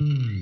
Mm.